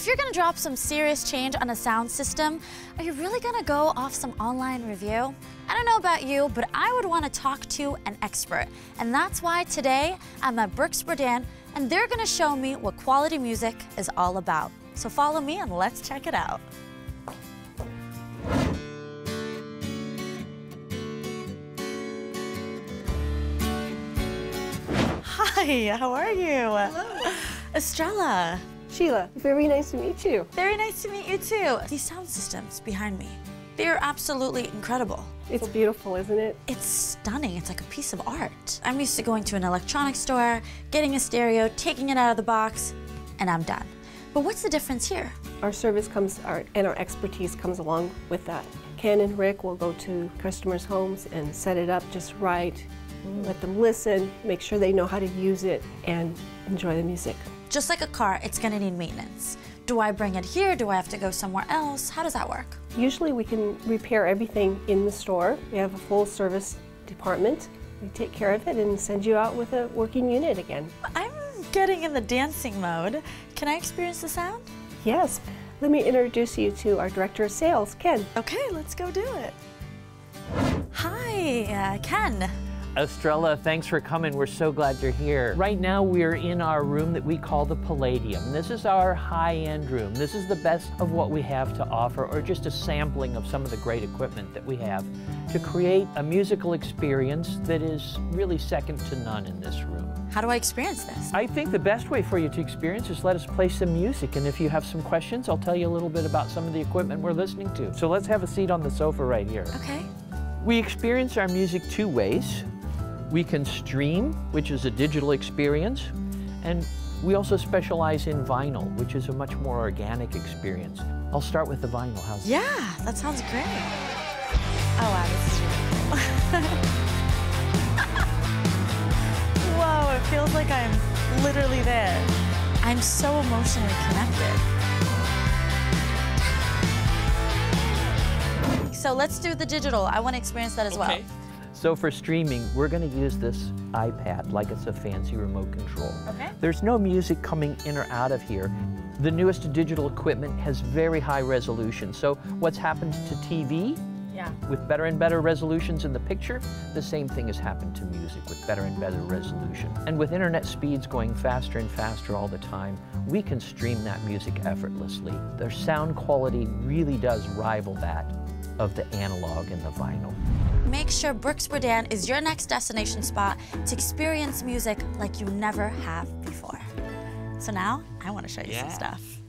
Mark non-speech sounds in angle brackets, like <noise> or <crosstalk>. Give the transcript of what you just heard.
If you're gonna drop some serious change on a sound system, are you really gonna go off some online review? I don't know about you, but I would wanna talk to an expert. And that's why today I'm at Brooks Berdan and they're gonna show me what quality music is all about. So follow me and let's check it out. Hi, how are you? Hello. Estrella. Sheila, very nice to meet you. Very nice to meet you too. These sound systems behind me, they're absolutely incredible. It's beautiful, isn't it? It's stunning. It's like a piece of art. I'm used to going to an electronics store, getting a stereo, taking it out of the box, and I'm done. But what's the difference here? Our service comes, our, and our expertise comes along with that. Ken and Rick will go to customers' homes and set it up just right, mm. let them listen, make sure they know how to use it, and enjoy the music. Just like a car, it's gonna need maintenance. Do I bring it here? Do I have to go somewhere else? How does that work? Usually we can repair everything in the store. We have a full service department. We take care of it and send you out with a working unit again. I'm getting in the dancing mode. Can I experience the sound? Yes. Let me introduce you to our Director of Sales, Ken. Okay, let's go do it. Hi, uh, Ken. Estrella, thanks for coming. We're so glad you're here. Right now, we're in our room that we call the Palladium. This is our high-end room. This is the best of what we have to offer, or just a sampling of some of the great equipment that we have to create a musical experience that is really second to none in this room. How do I experience this? I think the best way for you to experience is let us play some music. And if you have some questions, I'll tell you a little bit about some of the equipment we're listening to. So let's have a seat on the sofa right here. Okay. We experience our music two ways. We can stream, which is a digital experience, and we also specialize in vinyl, which is a much more organic experience. I'll start with the vinyl. How's Yeah, that sounds great. Oh, wow, this is really cool. <laughs> Whoa, it feels like I'm literally there. I'm so emotionally connected. So let's do the digital. I want to experience that as okay. well. So for streaming, we're going to use this iPad like it's a fancy remote control. Okay. There's no music coming in or out of here. The newest digital equipment has very high resolution. So what's happened to TV? Yeah. With better and better resolutions in the picture, the same thing has happened to music with better and better resolution. And with internet speeds going faster and faster all the time, we can stream that music effortlessly. Their sound quality really does rival that of the analog and the vinyl. Make sure Brooks Berdan is your next destination spot to experience music like you never have before. So now, I want to show you yeah. some stuff.